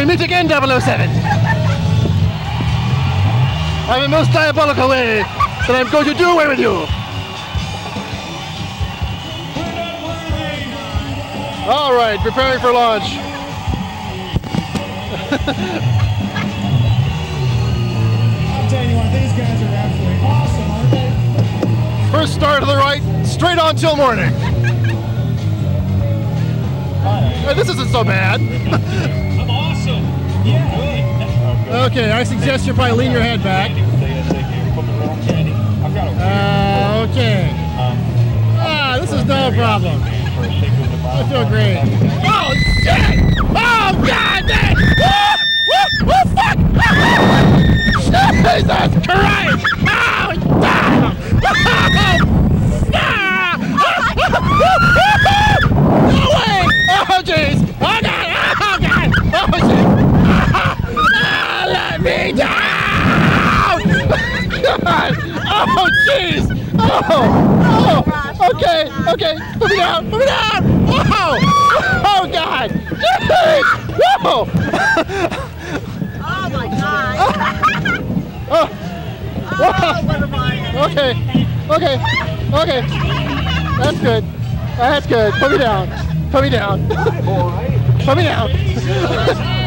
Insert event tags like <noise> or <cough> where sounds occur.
we meet again, 007. I have a most diabolical way that I'm going to do away with you. All right, preparing for launch. I'll tell you what, these guys are absolutely awesome, aren't they? First start to the right, straight on till morning. <laughs> Uh, this isn't so bad. <laughs> Okay, I suggest you probably lean your head back. Uh, okay. Ah, this is no problem. I feel great. Oh, shit! Oh, God, man! Fuck! <laughs> Jesus Christ! Oh, damn! <laughs> God! Oh, jeez! Oh! Oh! Okay! Okay! Put me down! Put me down! Whoa! Oh, God! Jeez! Whoa! Oh my god. <laughs> Oh! Oh? Okay. Okay. Okay. That's good. That's good. Put me down. Put me down. Put me down. <laughs>